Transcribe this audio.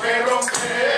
pero creo.